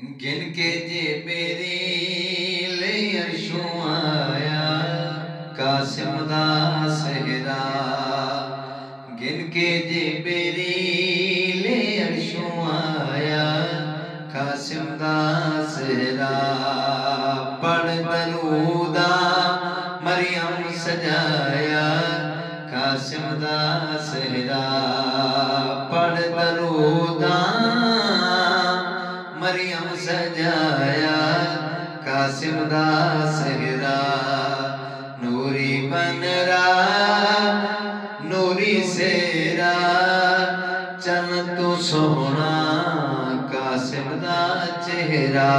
गिन के जे मेरी ले अरशों आया, कासिम दा सहरा। गिन के जे मेरी ले अरशों आया, कासिम दा सहरा। पढ़ दरूदा मरियम सजाया, कासिम दा सहरा। कासिम दा सहरा नूरी बनरा नूरी सेरा। चन तू सोहना कासिम दा चेहरा।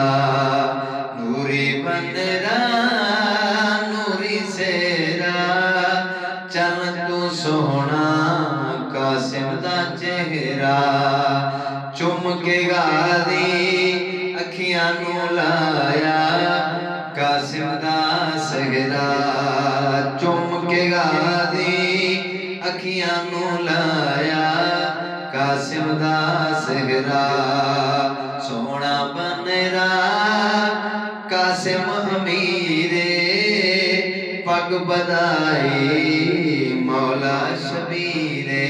नूरी बनरा नूरी सेरा। चन तू सोहना कासिम दा चेहरा। चुम के गादी अखियाँ लाया। कासिम दा गादी, अखियाँ नू लाया। कासिम दा सोना बनरा कासिम अमीरे, पग बदाई मौला शबीरे।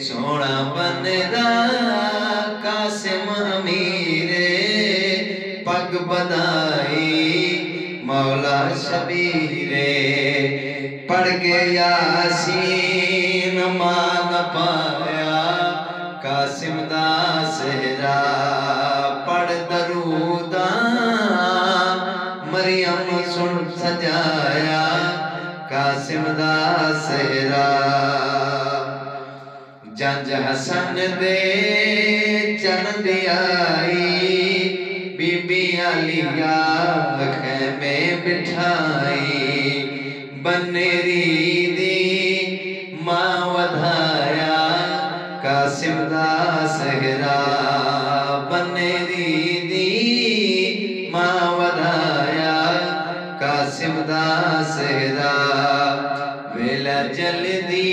सोना बनरा कासिम अमीरे, पग बदाई मौला शबीरे, पढ़ के यासीन मान पाया। कासिम दा सहरा, पढ़ दरूदा। मरियम सुन सजाया। कासिम दा सहरा। जंज हसन दे चन दियाई अलिया खेमे बिठाई। बनेरी दी माँ वधाया कासिम दा सहरा। बनेरी दी माँ वधाया कासिम दा सहरा। वेला जल्दी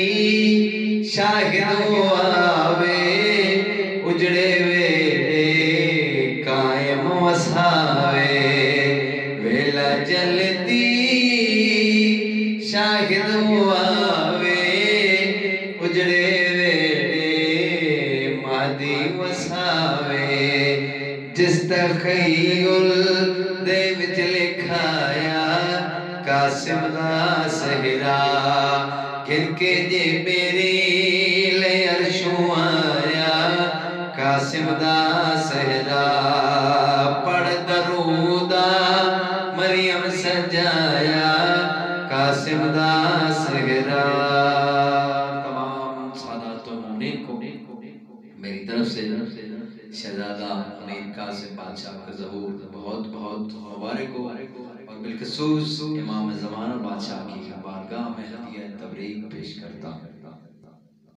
शाहिद आवे, उजड़े जल्दी शाहिद आवे उजड़े वेड़े मादी वसावे। जिस तखयुल दे लिखाया, कासिम दा सहरा गिनके जे मेरी ले अरशों आया, कासिम दा मेरी तरफ़ से शहजादा अमीर कासिम बादशाह का जहूर बहुत बहुत मुबारक हो और बिलखसूस इमाम ज़माना बादशाह की बारगाह में हदिया तबरीक पेश करता हूँ